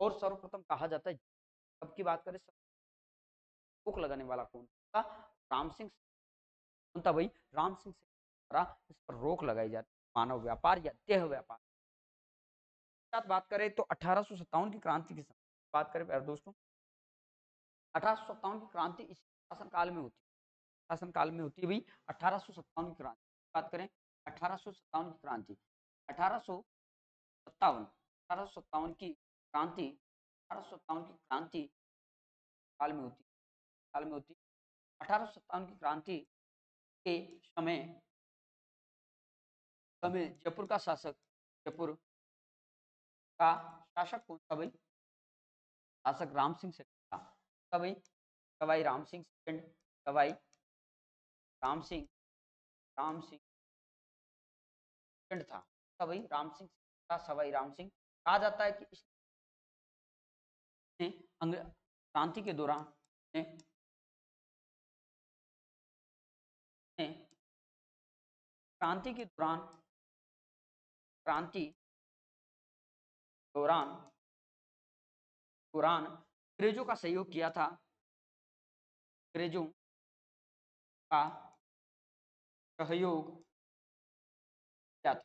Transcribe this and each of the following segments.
और सर्वप्रथम कहा जाता है अब की बात करें? रोक लगाने वाला कौन था, राम सिंह कौन था भाई? राम सिंह द्वारा इस पर रोक लगाई जाती, मानव व्यापार या देह व्यापार। साथ बात करें तो अठारह की क्रांति की बात करें, प्यारे दोस्तों। अठारह सौ सत्तावन की क्रांति इस शासन काल में होती है। शासन काल में होती है भाई, अठारह की क्रांति बात करें, अठारह की क्रांति। अठारह सत्तावन की क्रांति, अठारह की क्रांति काल में होती, काल में होती। अठारह की क्रांति के समय समय जयपुर का शासक, जयपुर का शासक कौन था भाई? शासक राम सिंह से था। भाई? सवाई राम सिंह सेकंड सवाई राम सिंह राम सिंह सेकंड था। भाई? राम सिंह था सवाई राम सिंह? कहा जाता है कि क्रांति के दौरान ने क्रांति के दौरान, क्रांति दौरान दौरान अंग्रेज़ों का सहयोग किया था। अंग्रेज़ों का सहयोग क्या था।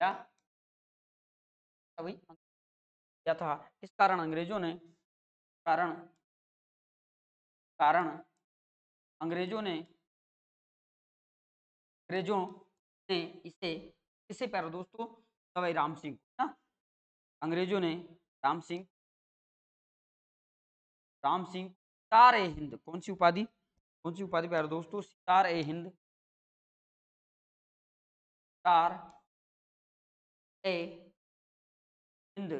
क्या? क्या था? इस कारण अंग्रेज़ों ने, कारण कारण, अंग्रेज़ों ने अंग्रेज़ों ने इसे किसे प्यारे दोस्तों, सवाई राम सिंह ना? अंग्रेज़ों ने राम सिंह राम सिंह, सितार ए हिंद, कौन सी उपाधि? कौन सी उपाधि प्यारे दोस्तों? सितार ए हिंद। सितार, ए, हिंद।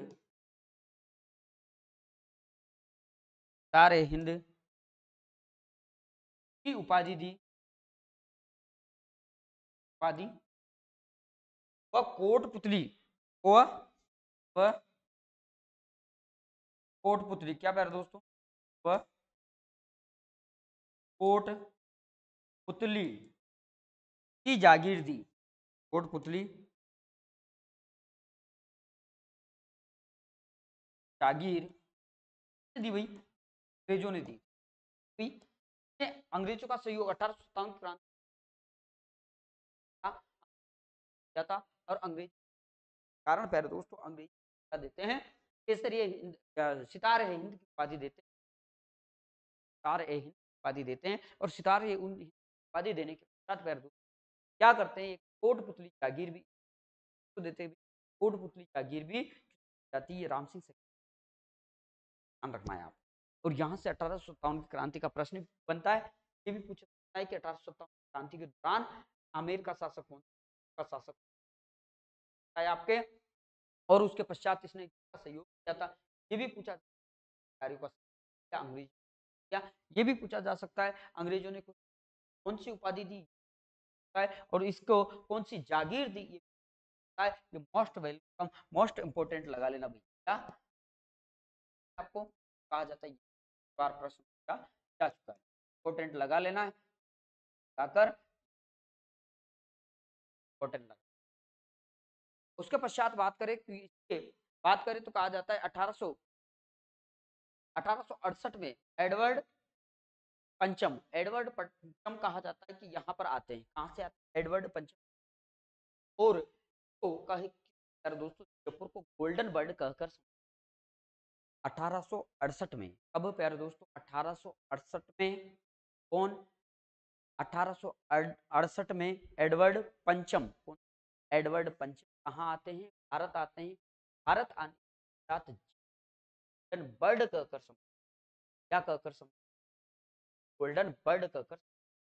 सितार ए हिंद की उपाधि दी। उपाधि? वह कोटपुतली वह कोटपुतली क्या प्यारे दोस्तों? वह कोट पुतली की जागीर दी। कोट पुतली जागीर। दी भाई। अंग्रेज़ों ने दी। अंग्रेज़ों का सहयोग अठारह सौ सत्तावन क्रांति था। और अंग्रेज़ कारण पैर दोस्तों अंग्रेज़ देते हैं? केसरी सितार है, हिंद की उपाधि देते हैं। सितार ए हिंद उपाधि देते हैं और सितार ये उन उपाधि देने के पश्चात पैर दोस्तों क्या करते हैं? एक कोट पुतली जागीर भी तो देते भी कोट पुतली जागीर भी जाती है। राम सिंह से। ध्यान रखना है आप। और यहाँ से अठारह सौ सत्तावन की क्रांति का प्रश्न बनता है, ये भी पूछा जाता है कि अठारह सौ सत्तावन क्रांति के दौरान आमेर का शासक कौन, का शासक है आपके, और उसके पश्चात इसने सहयोग किया था, ये भी पूछा क्या, अंग्रेज़ क्या, ये भी पूछा जा सकता है, अंग्रेज़ों ने कौन सी उपाधि दी, है, और इसको कौन सी जागीर दी, ये मोस्ट वेलकम मोस्ट इंपोर्टेंट लगा लेना भैया, आपको कहा जाता है बार प्रश्न जा चुका है? इंपोर्टेंट लगा लेना है। लगाकर इंपोर्टेंट लगा। उसके पश्चात बात करें बात करें तो कहा जाता है अठारह अठारह में एडवर्ड पंचम एडवर्ड पंचम कहा जाता है कि यहाँ पर आते हैं। कहाँ से आते हैं? एडवर्ड पंचम और तो कहे दोस्तों, जयपुर को गोल्डन बर्ड कहकर अठारह में। अब प्यारे दोस्तों, अठारह सौ अड़सठ में कौन? अठारह में एडवर्ड पंचम। कौन? एडवर्ड पंचम। कहाँ आते हैं? भारत आते हैं। भारत आने साथ बर्ड कहकर समझ क्या कहकर समझ गोल्डन बर्ड कहकर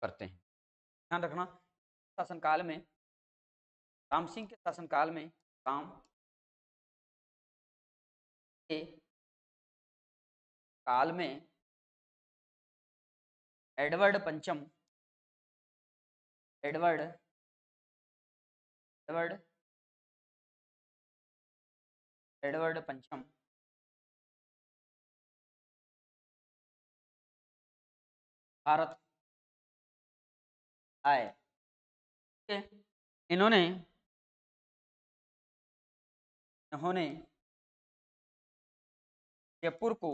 करते हैं। ध्यान रखना, शासनकाल में, राम सिंह के शासनकाल में, राम काल में एडवर्ड पंचम एडवर्ड एडवर्ड एडवर्ड पंचम। भारत आए। इन्होंने इन्होंने जयपुर को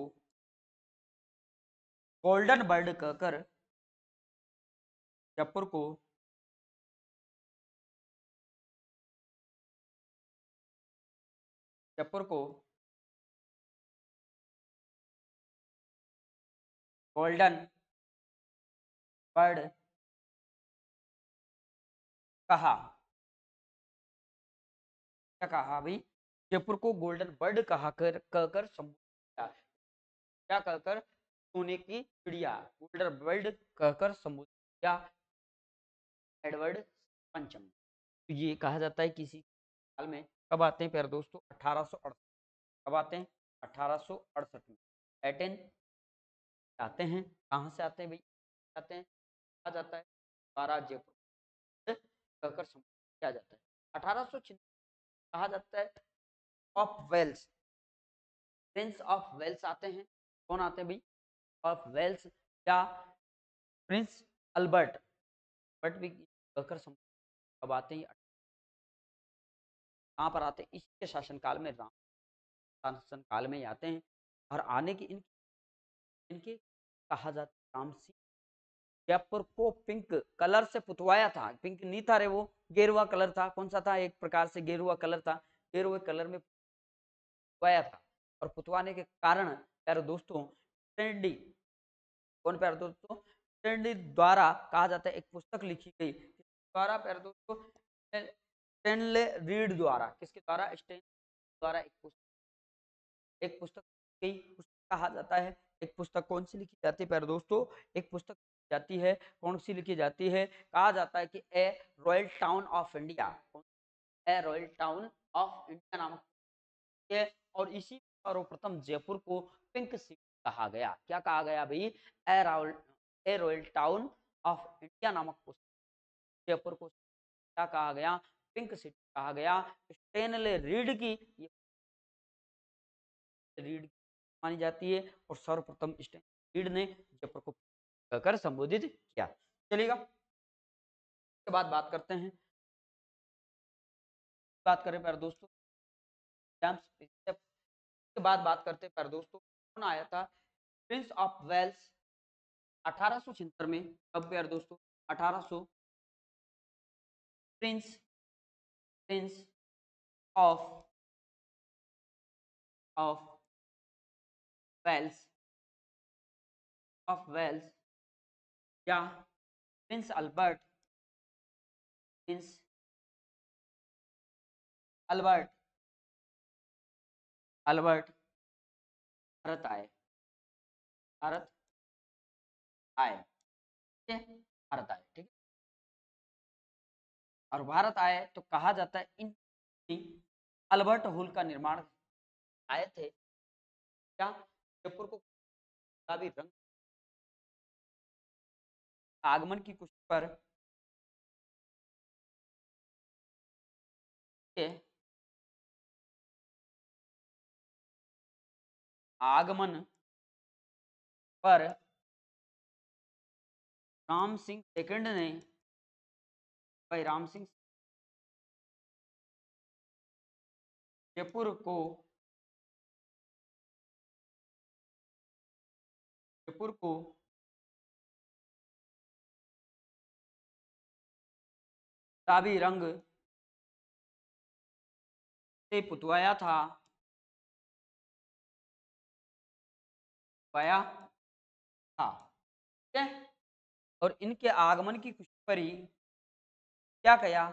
गोल्डन बर्ड कहकर जयपुर को जयपुर को गोल्डन बर्ड कहा। क्या कहा भाई? जयपुर को गोल्डन बर्ड कहा कर कहकर संबोधित क्या कहकर? सोने की चिड़िया गोल्डन बर्ड कहकर संबोधित किया। एडवर्ड पंचम। तो ये कहा जाता है किसी साल में। कब आते हैं प्यारे दोस्तों? अठारह कब आते हैं? अठारह में। एटेन आते हैं। कहाँ से आते हैं भाई आते हैं। आ जाता है? बारह जयपुर कहकर किया जाता है। अठारह सौ कहा जाता है? Of Wales. Prince of Wales आते हैं। कौन आते हैं भाई ऑफ़ वेल्स या प्रिंस अल्बर्ट बट भी कहकर कब आते हैं। कहाँ पर आते हैं। इसके शासनकाल में राम शासन काल में आते हैं। और आने की इन इनके कहा जाता राम सिंह जयपुर को पिंक कलर से पुतवाया था। पिंक नहीं था रे वो, गेरुआ कलर था। कौन सा था? एक प्रकार से गेरुआ कलर था। गेरुए कलर में पुतवाया था। और पुतवाने के कारण, प्यारे दोस्तों, ट्रेंडी कौन प्यारे दोस्तों? ट्रेंडी द्वारा कहा जाता है, एक पुस्तक लिखी गई। द्वारा प्यारे दोस्तों? स्टेनले रीड द्वारा। किसके द्वारा? स्टेन द्वारा एक पुस्तक। एक पुस्तक गई। कहा जाता है? एक पुस्तक कौन सी लिखी जाती है प्यारे दोस्तों? एक पुस्तक जाती है। कौन सी लिखी जाती है? कहा जाता है कि a royal town of India. A royal town of India नामक और इसी सर्वप्रथम जयपुर को पिंक सिटी कहा गया। क्या कहा गया भाई? A royal town of India नामक जयपुर को क्या कहा गया? पिंक सिटी कहा गया। स्टेनले रीड की रीड मानी जाती है और सर्वप्रथम स्टेन ने जयपुर को कहकर संबोधित किया। चलेगा के बाद बात करते हैं। बात करें प्यारे दोस्तों के बाद बात करते हैं प्यारे दोस्तों। आया था? प्रिंस ऑफ़ वेल्स अठारह में। कब प्यारे दोस्तों? अठारह prince prince of of Wales of Wales या prince Albert prince Albert Albert Bharat आए। भारत आए। भारत आए, ठीक है? और भारत आए तो कहा जाता है इन अल्बर्ट होल का निर्माण। आए थे क्या? जयपुर को गुलाबी रंग। आगमन की कुछ पर। आगमन पर राम सिंह सेकंड ने भाई राम सिंह जयपुर को जयपुर को गुलाबी रंग से पुतवाया था। पाया। था ठीक है? और इनके आगमन की खुशी पर ही क्या किया?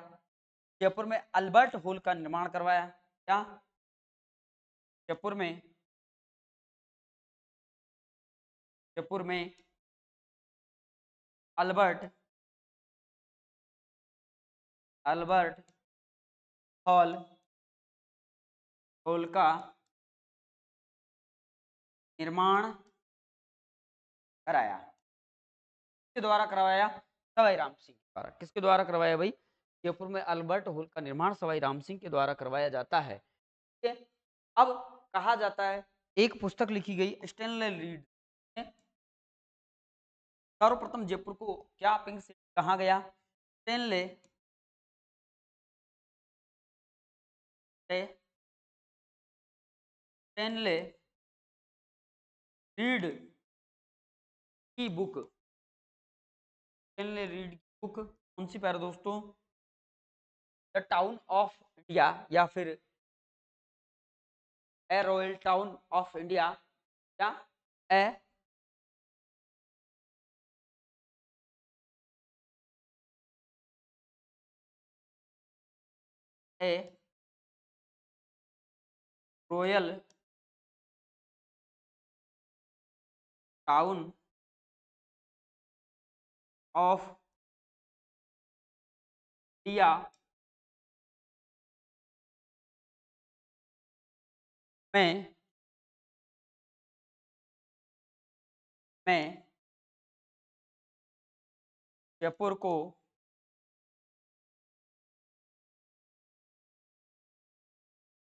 जयपुर में अल्बर्ट हॉल का निर्माण करवाया। क्या? जयपुर में जयपुर में अल्बर्ट अल्बर्ट हॉल हॉल का निर्माण कराया। किसके द्वारा करवाया? सवाई राम सिंह द्वारा। किसके द्वारा करवाया भाई? जयपुर में अल्बर्ट हॉल का निर्माण सवाई राम सिंह के द्वारा करवाया जाता है। अब कहा जाता है, एक पुस्तक लिखी गई, स्टेनले रीड। सर्वप्रथम जयपुर को क्या पिंक सिटी कहा गया? स्टेनले। स्टेनले। रीड। की बुक। स्टेनले रीड की बुक। कौन सी प्यारे दोस्तों? द टाउन ऑफ़ इंडिया या फिर a royal town of India या a a royal town of India में मैं जयपुर को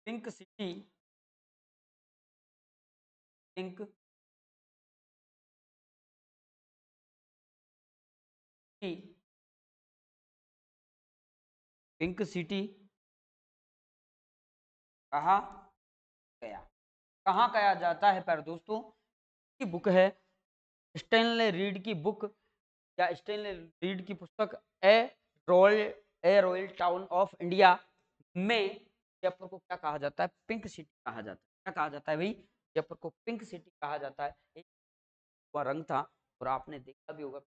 pink city pink pink city कहा गया? कहाँ कहा जाता है पर दोस्तों? की बुक है स्टेनले रीड की बुक, या स्टेनले रीड की पुस्तक a royal a royal town of India में जयपुर को क्या कहा जाता है? पिंक सिटी कहा जाता है। क्या कहा जाता है भाई? जयपुर को पिंक सिटी कहा जाता है। एक रंग था और आपने देखा भी होगा।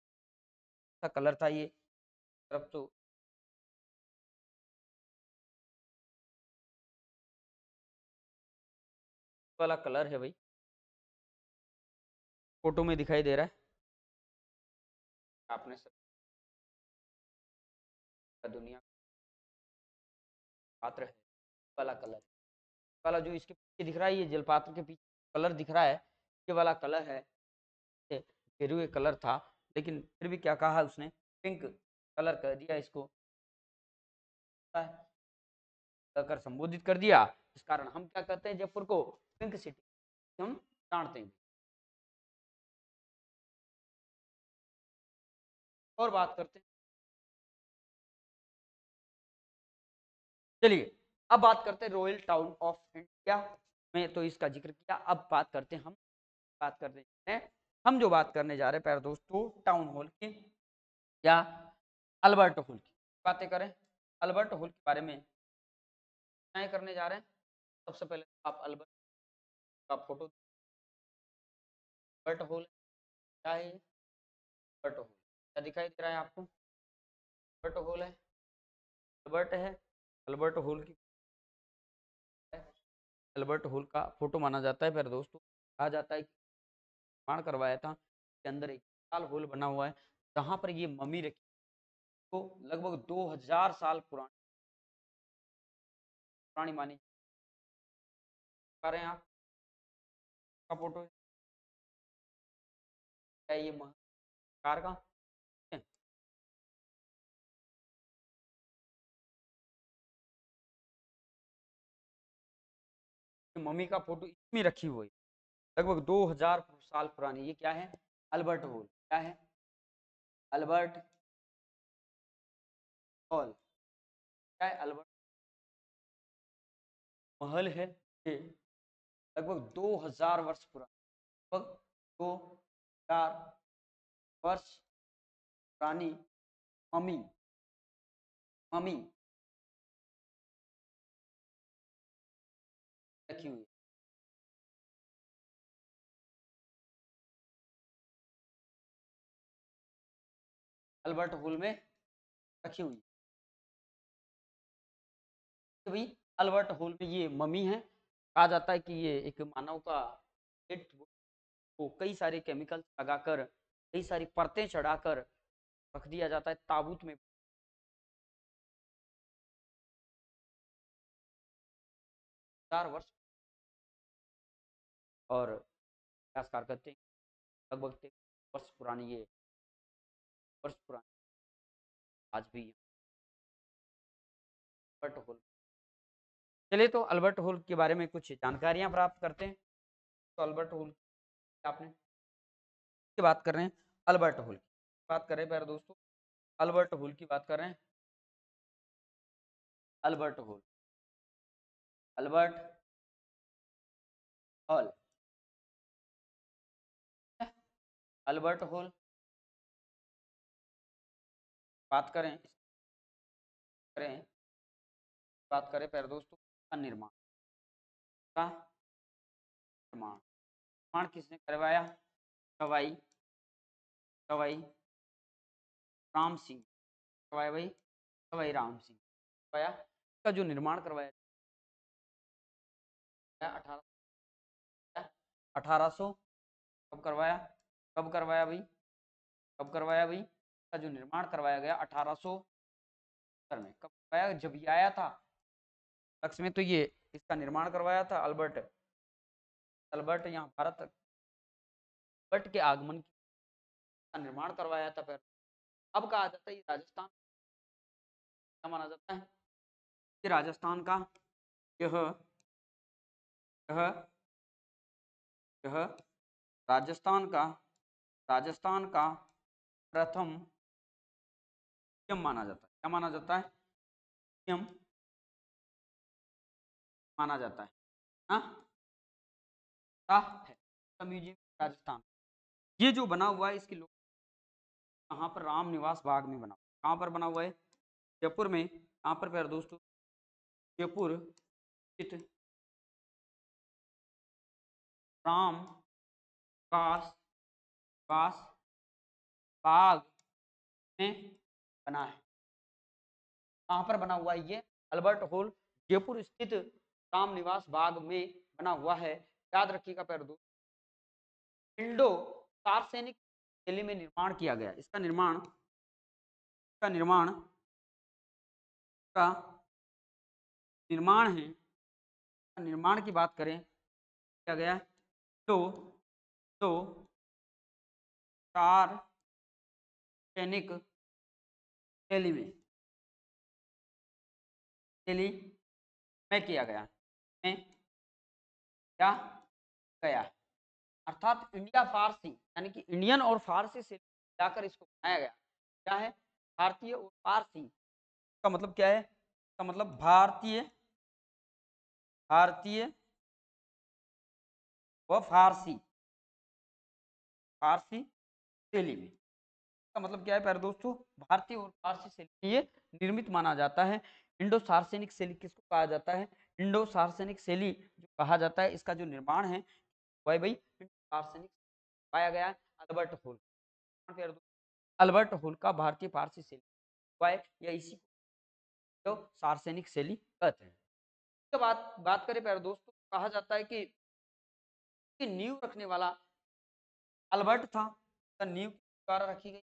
सा कलर था ये तरफ़ तो वाला कलर है भाई। फ़ोटो में दिखाई दे रहा है। आपने सब दुनिया पात्र है, वाला कलर। वाला जो इसके पीछे दिख रहा है, ये जलपात्र के पीछे कलर दिख रहा है, ये वाला कलर है गेरुए कलर था। लेकिन फिर भी क्या कहा उसने? पिंक कलर कर दिया इसको। कर संबोधित कर दिया। इस कारण हम क्या कहते हैं जयपुर को? पिंक सिटी हम जानते हैं। और बात करते हैं। चलिए, अब बात करते हैं रॉयल टाउन ऑफ़ इंडिया में तो इसका ज़िक्र किया। अब बात करते हैं हम, बात करते हैं हम जो बात करने जा रहे हैं, प्यारे दोस्तों टाउन हॉल की या अल्बर्ट हॉल की बातें करें। अल्बर्ट हॉल के बारे में क्या करने जा रहे हैं। सबसे पहले आप अल्बर्ट का फ़ोटो अल्बर्ट हॉल क्या है अल्बर्ट हॉल क्या दिखाई दे रहा है आपको? अल्बर्ट हॉल है। अल्बर्ट है। अल्बर्ट हॉल की अल्बर्ट हॉल का फ़ोटो माना जाता है फिर दोस्तों। कहा जाता है निर्माण करवाया था के अंदर एक विशाल हॉल बना हुआ है, जहाँ पर ये मम्मी रखी तो लगभग 2000 साल पुरानी पुरानी मानी रहे हैं आप। का फ़ोटो क्या ये कार का? मम्मी का फ़ोटो इसमें रखी हुई लगभग 2000 साल पुरानी, ये क्या है? अल्बर्ट हॉल क्या है? Albert hall. क्या है? अल्बर्ट महल है, ये लगभग 2000 वर्ष पुराना, लगभग दो हज़ार वर्ष पुरानी मम्मी मम्मी। रखी हुई अल्बर्ट हॉल में रखी हुई है भाई, अल्बर्ट हॉल में ये मम्मी है। कहा जाता है कि ये एक मानव का पेट को कई सारे केमिकल लगाकर, कई सारी परतें चढ़ाकर रख दिया जाता है ताबूत में। चार वर्ष। और इतिहासकार कहते हैं। लगभग वर्ष पुरानी ये वर्ष पुरानी। आज भी अल्बर्ट हॉल। चलिए तो अल्बर्ट होल के बारे में कुछ जानकारियाँ प्राप्त करते हैं। तो अल्बर्ट होल आपने की बात कर रहे हैं, अल्बर्ट हॉल की बात कर रहे हैं, प्यारे दोस्तों। अल्बर्ट होल की बात कर रहे हैं। Albert hall. Albert hall. Albert hall बात करें करें, बात करें प्यारे दोस्तों, का निर्माण। का निर्माण? निर्माण किसने करवाया? कवाई कवाई राम सिंह। करवाया भाई, कवाई राम सिंह। करवाया का जो निर्माण करवाया अठारह अठारह सौ। कब करवाया? कब करवाया भाई? कब करवाया भाई? का जो निर्माण करवाया गया अठारह सौ में। कब करवाया जब ये आया था। लक्ष्य में तो ये इसका निर्माण करवाया था अल्बर्ट। अल्बर्ट यहाँ भारत अल्बर्ट के आगमन का निर्माण करवाया था फिर। अब कहा जाता है ये राजस्थान माना जाता है। ये राजस्थान का यह यह यह राजस्थान का राजस्थान का प्रथम म्यूज़ियम माना जाता है। क्या माना जाता है? म्यूज़ियम माना जाता है। हाँ? है। म्यूज़ियम राजस्थान। ये जो बना हुआ है, इसकी कहाँ पर? राम निवास बाग में बना हुआ कहाँ पर बना हुआ है? जयपुर में। कहाँ पर प्यारे दोस्तों, जयपुर स्थित राम कास कास बाग में बना है। कहाँ पर बना हुआ है ये? अल्बर्ट हॉल, जयपुर स्थित राम निवास बाग में बना हुआ है। याद रखिएगा पैर दो। इंडो सार्वसैनिक शैली में निर्माण किया गया। इसका निर्माण इसका निर्माण का निर्माण है। निर्माण की बात करें, किया गया तो तो चार सैनिक शैली में। शैली में किया गया। में क्या गया। अर्थात इंडिया फारसी, यानी कि इंडियन और फारसी से जाकर इसको बनाया गया। क्या है? भारतीय और फारसी। का मतलब क्या है? इसका मतलब भारतीय भारतीय व फारसी। फारसी शैली में। इसका मतलब क्या है प्यारे दोस्तों? भारतीय और फारसी शैली में ये निर्मित माना जाता है। इंडो सार्वसैनिक शैली किसको कहा जाता है? इंडो सार्वसैनिक शैली जो कहा जाता है, इसका जो निर्माण है, वह भाई सार्वसैनिक पाया गया अल्बर्ट होल। अल्बर्ट होल का भारतीय फारसी शैली, वह या इसी को तो सार्वसैनिक शैली कहते हैं। इसके बाद बात करें प्यारे दोस्तों, कहा जाता है कि नींव रखने वाला अल्बर्ट था नींव द्वारा रखी गई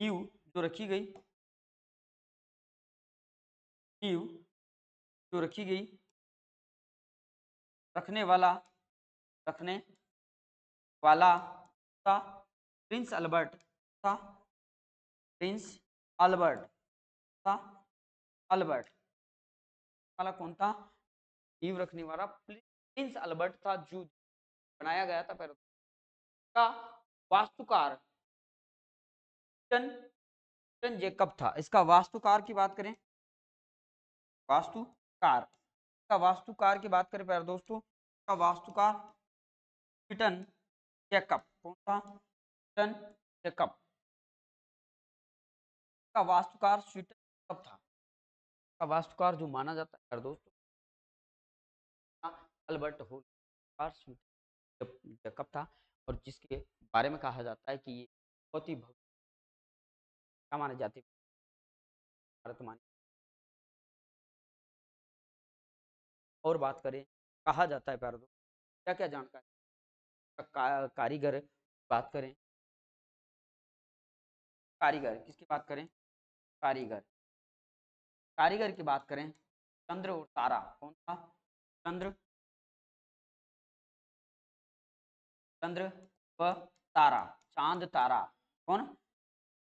नींव जो रखी गई नींव जो रखी गई, रखने वाला रखने वाला था प्रिंस अल्बर्ट था प्रिंस अल्बर्ट था अल्बर्ट वाला कौन था? नींव रखने वाला प्रिंस अल्बर्ट था, जो बनाया गया था का वास्तुकार। जेकब था? इसका वास्तुकार की बात करें। वास्तुकार। का वास्तुकार की बात करें प्यारे दोस्तों का वास्तुकार स्वीटन चेकअप कौन सा स्वीटन चेकअप का वास्तुकार स्वीटन चेकअप था? का वास्तुकार जो माना जाता है दोस्तों, अल्बर्ट होल चेकअप था? और जिसके बारे में कहा जाता है कि ये बहुत ही भव्य माने जाते भारत मानी। और बात करें कहा जाता है प्यारे क्या क्या जानकारी? का, कारीगर बात करें। कारीगर किसकी बात करें? कारीगर। कारीगर की बात करें चंद्र और तारा कौन था? चंद्र। चंद्र व तारा चाँद तारा कौन?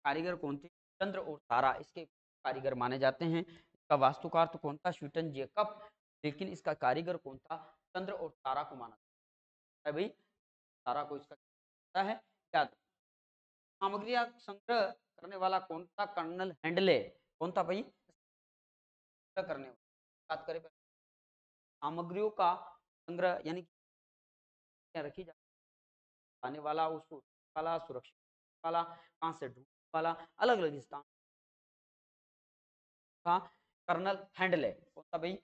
कारीगर कौन थे? चंद्र और तारा, इसके कारीगर माने जाते हैं। इसका वास्तुकार तो कौन था? Swinton Jacob. लेकिन इसका कारीगर कौन था? चंद्र और तारा को माना है। भाई, तारा को इसका है? याद सामग्री संग्रह करने वाला कौन था? Colonel Hendley. कौन था भाई? करने वाला। बात करें सामग्रियों का संग्रह यानी रखी जाती आने वाला, उसको वाला, सुरक्षित वाला, कहाँ से ढूँढने वाला अलग अलग स्थान था कर्नल हैंडले, कौन सा भाई?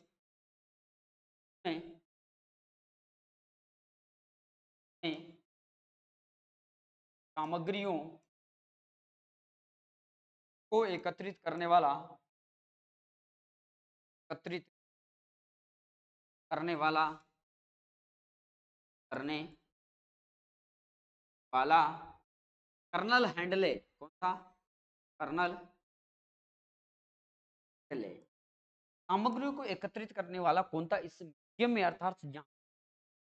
सामग्रियों को एकत्रित करने वाला, एकत्रित करने वाला करने वाला कर्नल हैंडले। कौन सा? कर्नल। हैंडले सामग्रियों को एकत्रित करने वाला कौन था? इस म्यूज़ियम में अर्थात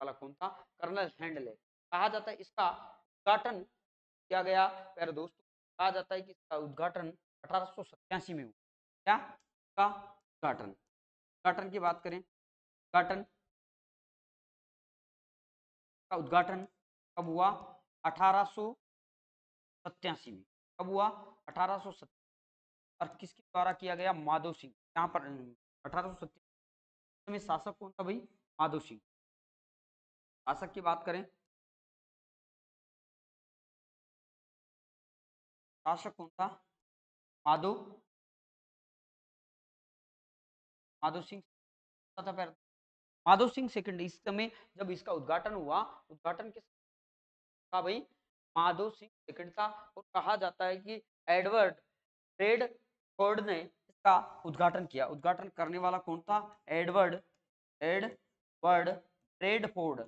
वाला कौन था? Colonel Hendley. कहा जाता है इसका उद्घाटन किया गया। प्यारे दोस्तों, कहा जाता है कि इसका उद्घाटन अठारह में हुआ। क्या? का उद्घाटन। उद्घाटन की बात करें। उद्घाटन। का उद्घाटन कब हुआ? अठारह में। कब हुआ? अठारह और किसके द्वारा किया गया? माधव सिंह। यहाँ पर अठारह में शासक कौन था भाई? माधव सिंह। शासक की बात करें। शासक कौन था? माधव। माधव सिंह। माधव सिंह सेकंड। इस समय जब इसका उद्घाटन हुआ, उद्घाटन था भाई? माधव सिंह सेकंड था और कहा जाता है कि एडवर्ड रेड फोर्ड ने इसका उद्घाटन किया। उद्घाटन करने वाला कौन था? Edward Edward Bradford.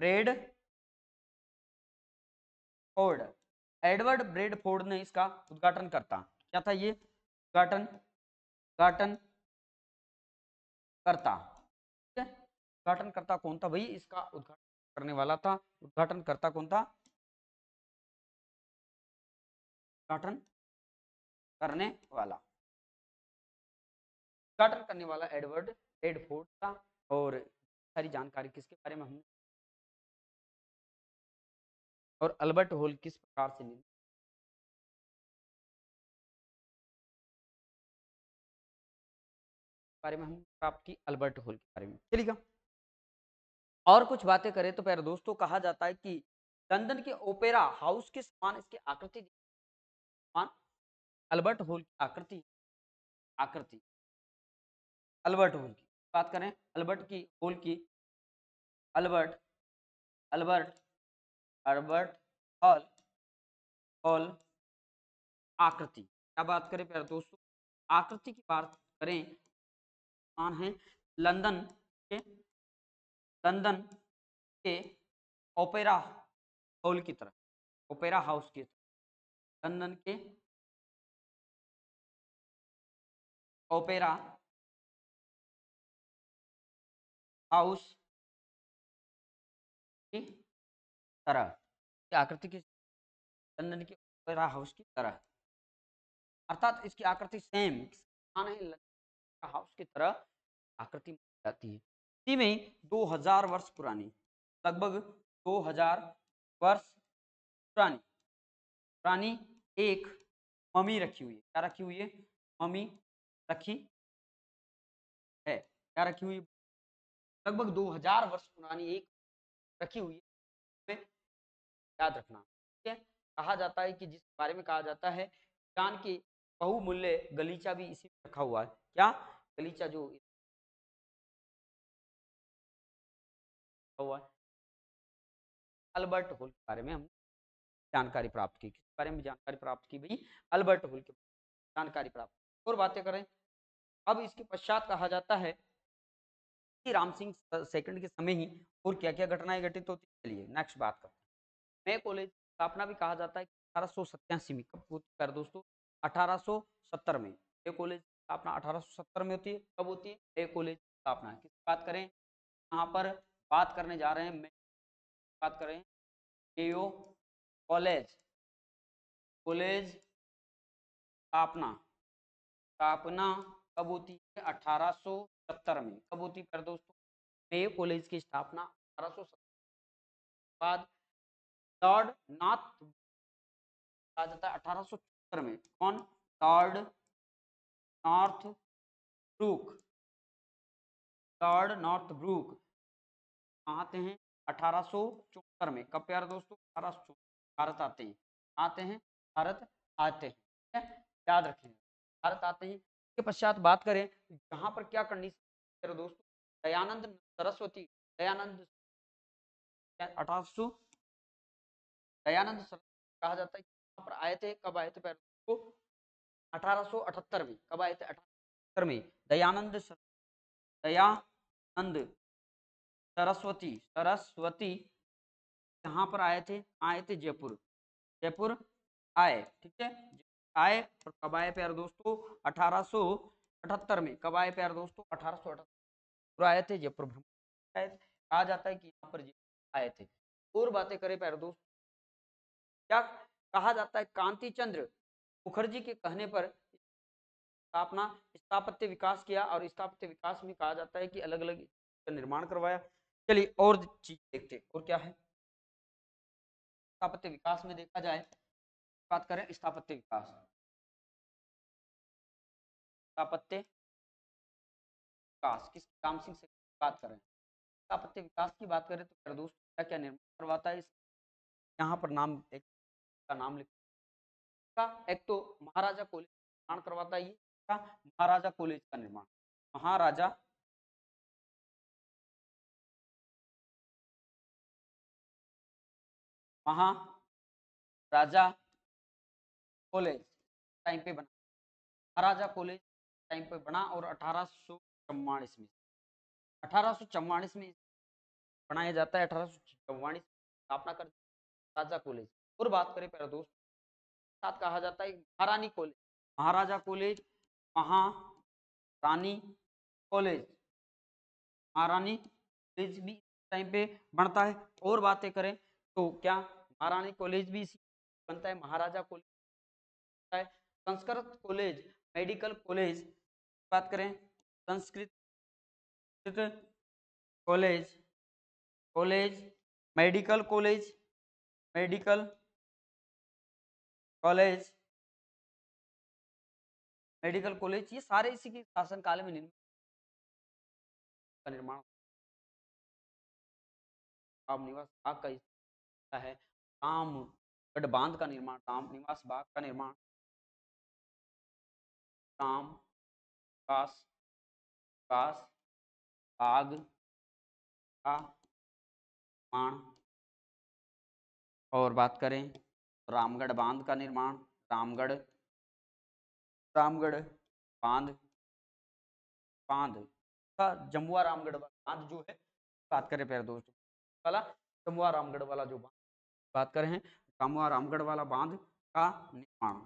Bradford. Edward Bradford ने इसका उद्घाटन करता। क्या था ये? उद्घाटन उद्घाटन करता। उद्घाटन करता कौन था? भाई इसका उद्घाटन करने वाला था, उद्घाटन करता कौन था? उद्घाटन करने वाला। उद्घाटन करने वाला एडवर्ड एडफोर्ड था और सारी जानकारी किसके बारे में हमने और अल्बर्ट होल किस प्रकार से निर्मित बारे में हम प्राप्त की अल्बर्ट होल के बारे में। चलिएगा और कुछ बातें करें तो प्यारे दोस्तों, कहा जाता है कि लंदन के ओपेरा हाउस के समान इसकी आकृति अल्बर्ट होल की आकृति आकृति। अल्बर्ट होल की, बात करें अल्बर्ट की, होल की। Albert Albert Albert hall hall आकृति। क्या बात करें प्यारे दोस्तों, आकृति की बात करें है, लंदन के लंदन के ओपेरा हॉल की तरह ओपेरा हाउस की तरह लंदन के ओपेरा हाउस की तरह आकृति की लंदन के ओपेरा हाउस की तरह। अर्थात इसकी आकृति सेम हाउस की तरह आकृति जाती है। में 2000 वर्ष पुरानी, लगभग 2000 वर्ष पुरानी। पुरानी एक मम्मी रखी हुई है। क्या रखी हुई है? मम्मी रखी है। क्या रखी हुई? लगभग 2000 वर्ष पुरानी एक रखी हुई है। याद रखना, ठीक है? कहा जाता है कि जिस बारे में कहा जाता है ज्ञान की बहुमूल्य गलीचा भी इसी में रखा हुआ है। क्या? गलीचा जो हुआ है। अल्बर्ट होल के बारे में हम जानकारी प्राप्त की किस बारे में जानकारी प्राप्त की भाई? अल्बर्ट होल के जानकारी प्राप्त और बातें करें, अब इसके पश्चात कहा जाता है कि राम सिंह सेकंड के समय ही और क्या क्या घटनाएँ घटित होती चलिए नेक्स्ट बात करते हैं। मैं कॉलेज स्थापना भी कहा जाता है कि अठारह में, कब कर दोस्तों? अठारह में। ए कॉलेज स्थापना अठारह में होती है, कब होती है? ए कॉलेज स्थापना किस बात करें? यहाँ पर बात करने जा रहे हैं, मैं बात करें केओ कॉलेज कॉलेज स्थापना स्थापना कब होती है? अठारह में। कब होती है फिर दोस्तों? मेयो कॉलेज की स्थापना अठारह बाद लॉर्ड नाथ कहा जाता है अठारह में। कौन? Lord Northbrook lord Northbrook आते हैं अठारह सौ चौहत्तर में। कब प्यारे दोस्तों, अठारह भारत आते हैं। आते हैं, भारत आते हैं याद रखें, भारत आते हैं। इसके पश्चात बात करें यहाँ पर क्या कंडीशन दोस्तों, दयानंद सरस्वती, दयानंद अठारह सौ दयानंद कहा जाता है यहाँ पर आए थे, कब आए थे को? अठारह में, कब आए थे? अठारह में। दयानंद दयानंद सरस्वती सरस्वती यहाँ पर आए थे? आए थे जयपुर। जयपुर आए, ठीक है? आए और कब आए प्यार दोस्तों? अठारह में। कब आए प्यार दोस्तों? अठारह आए थे, जयपुर भ्रमण कहा जाता है कि यहाँ पर आए थे। और बातें करें प्यार दोस्तों। क्या कहा जाता है? कांति चंद्र मुखर्जी के कहने पर स्थापना, स्थापत्य विकास किया और स्थापत्य विकास में कहा जाता है कि अलग अलग निर्माण करवाया। चलिए और चीज़ देखते हैं, और क्या है? स्थापत्य विकास में देखा जाए, बात करें स्थापत्य विकास। स्थापत्य विकास, किस काम सिंह से बात करें? स्थापत्य विकास की बात करें तो दोस्त क्या क्या निर्माण करवाता है, इस यहाँ पर नाम, एक का नाम लिखा एक तो महाराजा कॉलेज निर्माण करवाता है ये महाराजा कॉलेज का निर्माण। महाराजा महाराजा कॉलेज टाइम पे बना। महाराजा कॉलेज टाइम पे बना और अठारह सौ चौवालीस में। अठारह सौ चौवालीस में बनाया जाता है, अठारह सौ चौवालीस स्थापना कर राजा कॉलेज। और बात करें प्यारे दोस्त, साथ कहा जाता है Maharani college. Maharaja college, Maharani college. Maharani college भी टाइम पे बनता है। और बातें करें तो क्या महारानी कॉलेज भी इसी बनता है? महाराजा कॉलेज है। संस्कृत कॉलेज, मेडिकल कॉलेज, बात करें Sanskrit college college, medical college medical college medical college, ये सारे इसी के शासन काल में निर्माण निवास बाग का है काम गढ़ बाँध का निर्माण काम निवास बाग का निर्माण। काम विकास विकास बाग का निर्माण। और बात करें रामगढ़ बाँध का निर्माण, रामगढ़ रामगढ़ बाँध बाँध का जमुआ रामगढ़ बाँध जो है, बात करें प्यारे दोस्तों, वाला जमुआ रामगढ़ वाला जो बाँध बात करें जमुआ रामगढ़ वाला बाँध का निर्माण।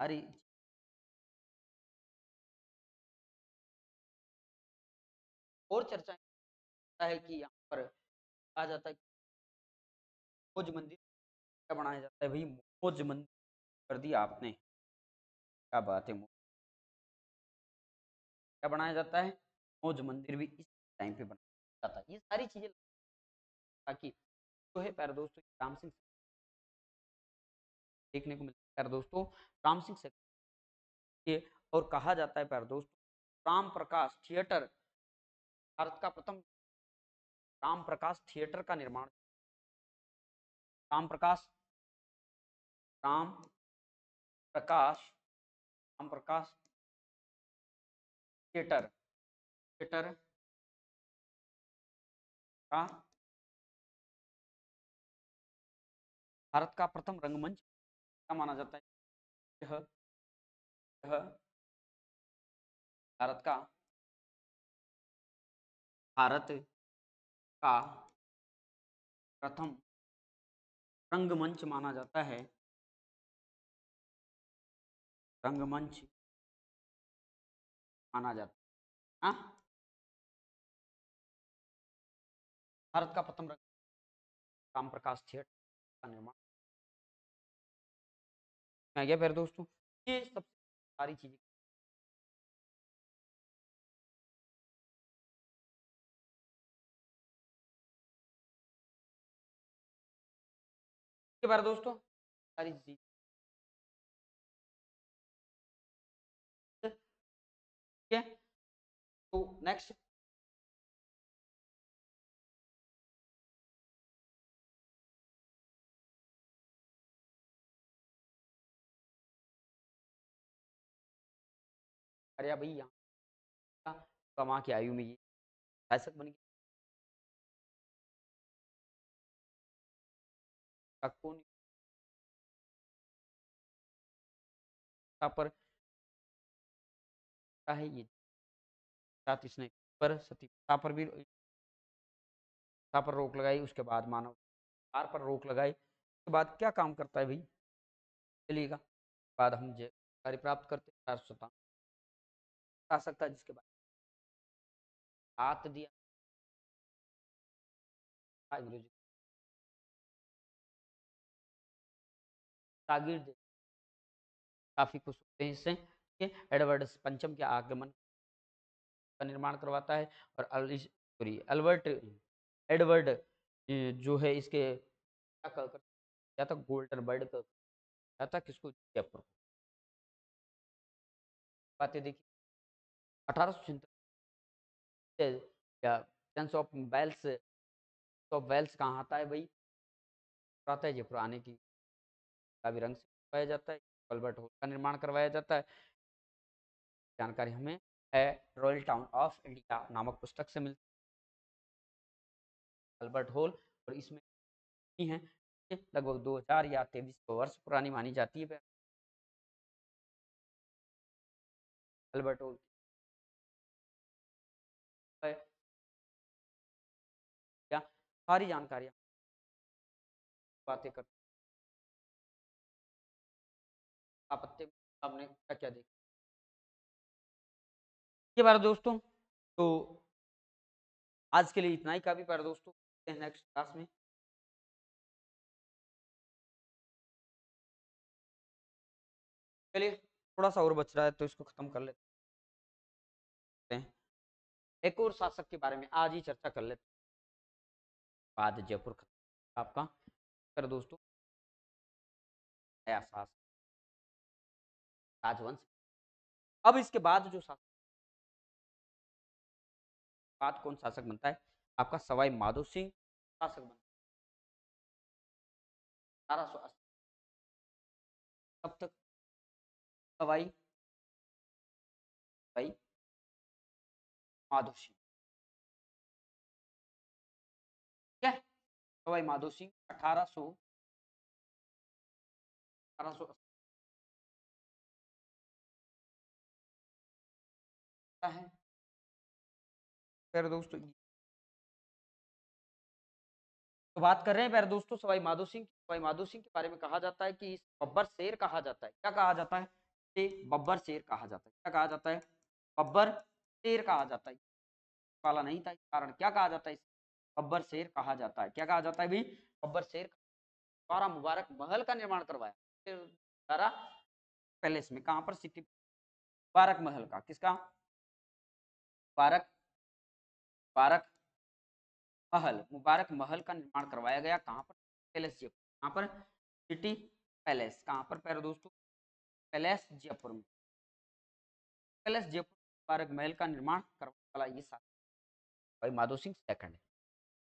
अरे और चर्चा है कि यहाँ पर कहा जाता है खोज मंदिर क्या बनाया जाता है? भाई खोज मंदिर कर दिया आपने। क्या बात है क्या बनाया जाता है? मौज मंदिर भी इस टाइम पे बनाया जाता है। ये सारी चीज़ें ताकि जो है, प्यारे दोस्तों राम सिंह देखने को मिलता है। प्यारे दोस्तों, राम सिंह से और कहा जाता है, प्यारे दोस्तों, राम प्रकाश थिएटर, भारत का प्रथम राम प्रकाश थिएटर का निर्माण। राम प्रकाश राम प्रकाश राम प्रकाश थिएटर थिएटर का भारत का प्रथम रंगमंच क्या माना जाता है? यह यह भारत का भारत का प्रथम रंगमंच माना जाता है। रंगमंच माना जाता है। हाँ? भारत का प्रथम रंग राम प्रकाश थिएटर का निर्माण मैं गया फिर दोस्तों, ये सब सारी चीज़ें बारे दोस्तों, सारी चीज़। ठीक है? तो नेक्स्ट आर्या भाई यहाँ वहाँ की आयु में ये। शासक बन गया। कौन पर है ये? साथ इसने पर सती पर भी पर रोक लगाई, उसके बाद मानव, आर पर रोक लगाई, उसके बाद क्या काम करता है भाई? चलिएगा, बाद हम जय कार्य प्राप्त करते चार सौ आ सकता है जिसके बाद हाथ दिया। शागिर्द काफ़ी खुश होते हैं इससे एडवर्ड पंचम के आगमन का निर्माण करवाता है और सॉरी, अल्बर्ट एडवर्ड जो है इसके क्या था गोल्डन बर्ड का था किसको जयपुर बातें देखिए अठारह सौ ऑफ़ वेल्स ऑफ़ वेल्स कहाँ आता है भाई? आता है की रंग से पाया जाता है, अल्बर्ट हॉल का निर्माण करवाया जाता है। जानकारी हमें है, रॉयल टाउन ऑफ़ इंडिया नामक पुस्तक से मिलती अल्बर्ट हॉल और इसमें है लगभग 2000 या तेईस वर्ष पुरानी मानी जाती है। अल्बर्ट हॉल सारी जानकारियाँ। बातें कर आपत्ति आपने क्या क्या देखा ये बार दोस्तों तो आज के लिए इतना ही काफ़ी प्यारे दोस्तों नेक्स्ट क्लास में। चलिए, थोड़ा सा और बच रहा है तो इसको खत्म कर लेते हैं। एक और शासक के बारे में आज ही चर्चा कर लेते बाद जयपुर आपका। कर दोस्तों। राजवंश। अब इसके बाद जो शासक बाद कौन शासक बनता है? आपका सवाई माधो सिंह शासक बनता है। अठारह सौ अस्सी तब तक सवाई भाई माधो सिंह। सवाई माधो सिंह, अठारह सौ अठारह सौ है? दोस्तों तो बात कर रहे हैं दोस्तों, सवाई माधो सिंह, सवाई माधो सिंह के बारे में कहा जाता है कि बब्बर शेर कहा जाता है। क्या कहा जाता है? बब्बर शेर कहा जाता है। क्या कहा जाता है? बब्बर शेर कहा जाता है। वाला नहीं था कारण। क्या कहा जाता है बब्बर शेर कहा जाता है। क्या कहा जाता है भाई? बब्बर शेर द्वारा मुबारक महल का निर्माण करवाया। द्वारा पैलेस में, कहाँ पर? सिटी मुबारक महल का। किसका? मुबारक मुबारक महल। मुबारक महल का निर्माण करवाया गया। कहाँ पर? पैलेस जयपुर। कहाँ पर? City palace. कहाँ पर पैर दोस्तों? पैलेस जयपुर में। पैलेस जयपुर मुबारक महल का निर्माण करवाने वाला ये साथ भाई माधो सिंह सेकंड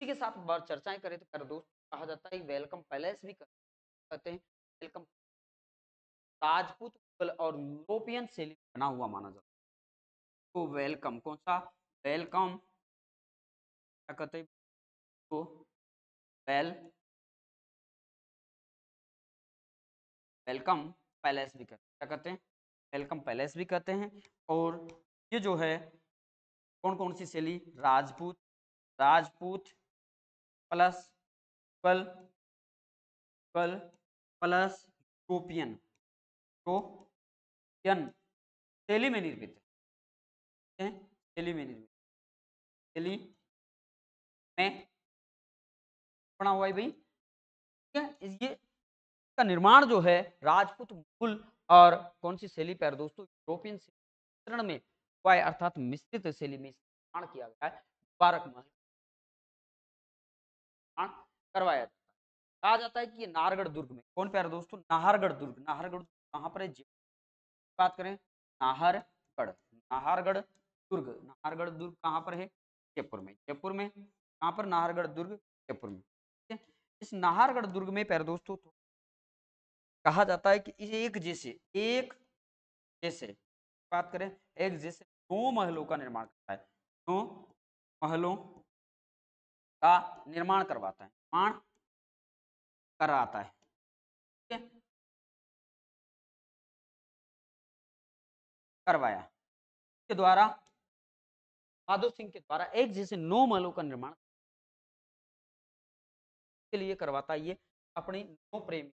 के साथ बार चर्चाएँ करें तो दोस्त कहा जाता है, वेलकम पैलेस भी कहते हैं। वेलकम राजपूत और यूरोपियन शैली बना हुआ माना जाता है। तो वेलकम कौन सा? वेलकम क्या कहते हैं? तो वेल वेलकम पैलेस भी कहते क्या कहते हैं? वेलकम पैलेस भी कहते हैं और ये जो है कौन कौन सी शैली? राजपूत राजपूत प्लस कल कल प्लस यूरोपियन यूरोपियन शैली में निर्मित है? शैली में निर्मित शैली में बना हुआ है भाई? ठीक है? ये का निर्माण जो है, राजपूत मुगल और कौन सी शैली पर दोस्तों? यूरोपियन मिश्रण में हुआ है अर्थात मिश्रित शैली में निर्माण किया गया है। मुबारक महल करवाया जाता है। कहा जाता है कि ये नाहरगढ़ दुर्ग में, कौन प्यारे दोस्तों? नाहरगढ़ दुर्ग, नाहरगढ़ कहाँ पर है? बात करें, नाहरगढ़ नाहरगढ़ दुर्ग नाहरगढ़ दुर्ग कहाँ पर है? जयपुर में जयपुर में, कहाँ पर? नाहरगढ़ दुर्ग, जयपुर में इस नाहरगढ़ दुर्ग में पैर दोस्तों तो कहा जाता है कि एक जैसे एक जैसे, बात करें, एक जैसे नौ महलों का निर्माण करता है। नौ महलों का निर्माण करवाता है। निर्माण कराता है। ठीक है? करवाया। के द्वारा माधो सिंह के द्वारा एक जैसे नौ महलों का निर्माण के लिए करवाता ये, अपनी नौ प्रेमी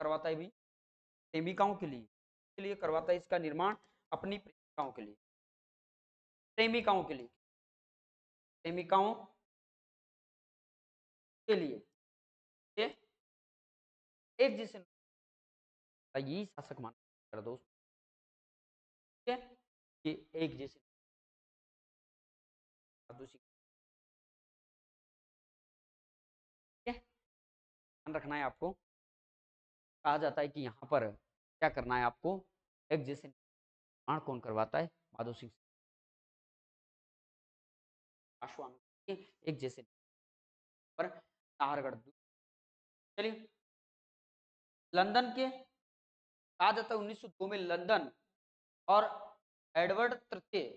करवाता है भी, प्रेमिकाओं के लिए के लिए करवाता है इसका निर्माण अपनी प्रेमिकाओं के लिए। प्रेमिकाओं के लिए। प्रेमिकाओं लिए ये एक जैसे यही शासक मान कर दोस्त। ठीक एक जैसे ध्यान रखना है आपको। कहा जाता है कि यहाँ पर क्या करना है आपको? एक जैसे निर्माण कौन करवाता है? माधो सिंह एक जैसे पर नाहरगढ़ चलिए। लंदन के कहा जाता है 1902 में लंदन और एडवर्ड तृतीय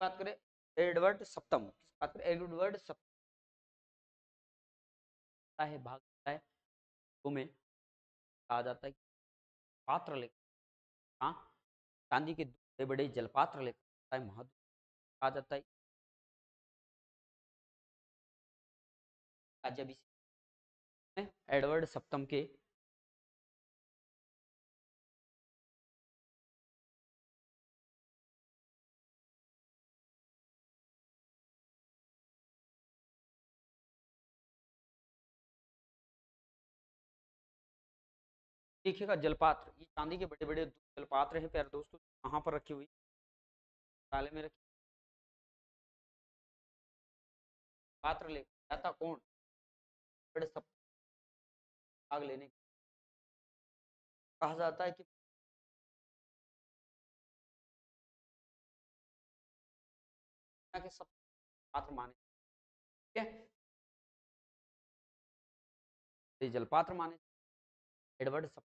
बात करें, एडवर्ड सप्तम बात करें, एडवर्ड सप्तम है, भाग है तो में कहा जाता है पात्र लेकर हाँ चांदी के बड़े बड़े जलपात्र लेकर महत्व कहा जाता है एडवर्ड सप्तम के देखिएगा जलपात्र ये चांदी के बड़े बड़े जलपात्र हैं, प्यारे दोस्तों, वहाँ पर रखी हुई। ताले में रखी पात्र ले जाता कौन? बड़े सब भाग लेने कहा जाता है कि के सब पात्र माने ठीक है? जलपात्र माने एडवर्ड सब।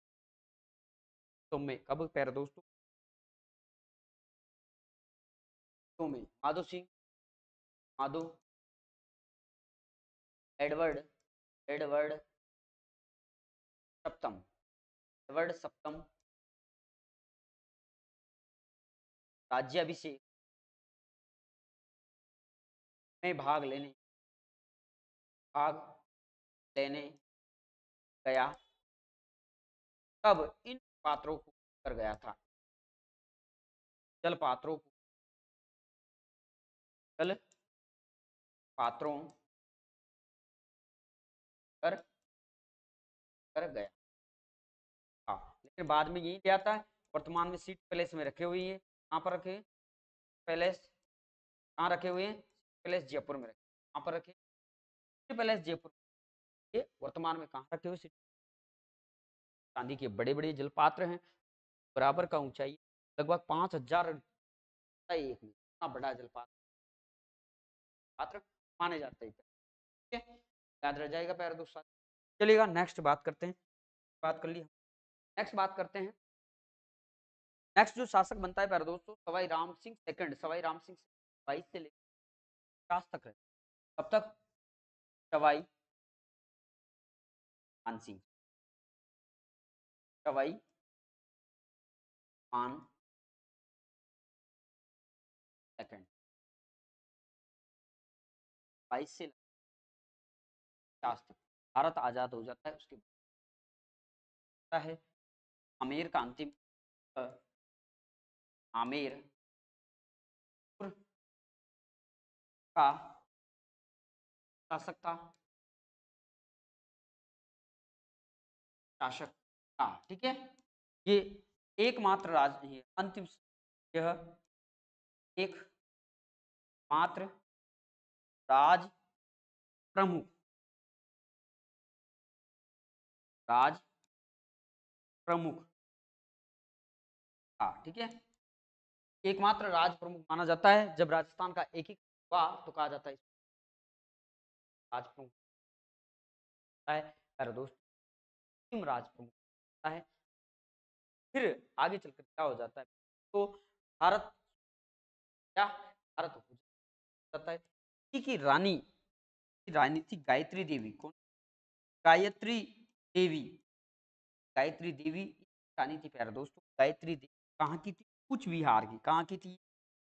तो में कब प्यारे दोस्तों? तो में माधो सिंह, माधो, एडवर्ड एडवर्ड सप्तम एडवर्ड सप्तम। राज्याभिषेक। में भाग लेने। भाग लेने गया। तब इन पात्रों को कर गया था। जल पात्रों को। जल पात्रों। कर कर गया। हाँ लेकिन बाद में यही ले आता है, वर्तमान में सीट पैलेस में रखे हुए हैं, कहाँ पर रखे पैलेस, कहाँ रखे हुए हैं? पैलेस जयपुर में रखे कहाँ पर रखे पैलेस जयपुर ये वर्तमान में कहाँ रखे हुए सिटी चांदी के बड़े बड़े जलपात्र हैं। बराबर का ऊंचाई लगभग पाँच हज़ार एक इतना बड़ा जलपात्र। पात्र माने जाते हैं। याद रह जाएगा प्यारे दोस्तों चलिएगा नेक्स्ट बात करते हैं। बात कर ली नेक्स्ट बात करते हैं। नेक्स्ट जो शासक बनता है प्यारे दोस्तों, सवाई राम सिंह सेकंड सवाई राम सिंह बाईस से लेकर पचास तक रहे तब तक? सवाई मान सिंह। सवाई मान सेकंड बाईस से पचास तक। भारत आज़ाद हो जाता है, उसके बाद है, आमेर का अंतिम आमेर का शासक था। शासक था, ठीक है? ये एकमात्र राज अंतिम यह एक मात्र राज प्रमुख राज प्रमुख। हाँ ठीक है। एकमात्र राज प्रमुख माना जाता है। जब राजस्थान का एक ही हुआ तो कहा जाता है राज प्रमुख। है दोस्त राज प्रमुख है। फिर आगे चलकर क्या हो जाता है? तो भारत क्या भारत हो जाता है। की रानी रानी थी गायत्री देवी कौन? गायत्री देवी। गायत्री देवी रानी थी प्यारे दोस्तों, गायत्री देवी, कहाँ की थी? कुछ बिहार की, कहाँ की थी?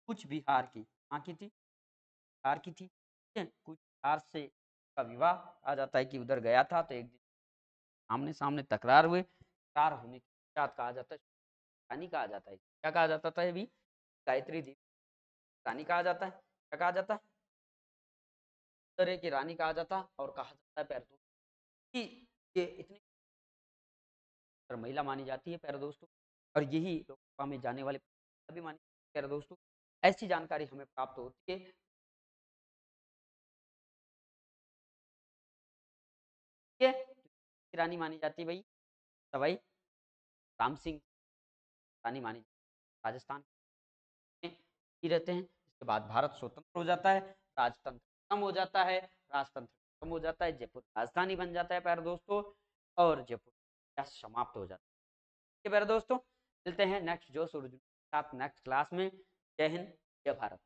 कुछ बिहार की, कहाँ की थी? बिहार की थी। कुछ बिहार से का विवाह आ जाता है कि उधर गया था तो एक दिन आमने सामने तकरार हुए। तकरार होने के बाद कहा जाता है, रानी कहा जाता है। क्या कहा जाता था अभी गायत्री देवी, रानी कहा जाता है। क्या कहा जाता है? तरह की रानी कहा जाता और कहा जाता है पैर कि ये इतनी महिला मानी जाती है, प्यारे दोस्तों, और यही लोकसभा में जाने वाले भी मानी प्यारे दोस्तों। ऐसी जानकारी हमें प्राप्त होती है। रानी मानी जाती है भाई सवाई राम सिंह रानी मानी राजस्थान ही रहते हैं। इसके बाद भारत स्वतंत्र हो जाता है, राजतंत्र खत्म हो जाता है, राजतंत्र खत्म हो जाता है, जयपुर राजधानी बन जाता है, प्यारे दोस्तों, और जयपुर समाप्त हो जाता है। प्यारे दोस्तों, मिलते हैं नेक्स्ट जो सूर्य साथ नेक्स्ट क्लास में। जय हिंद, जय भारत।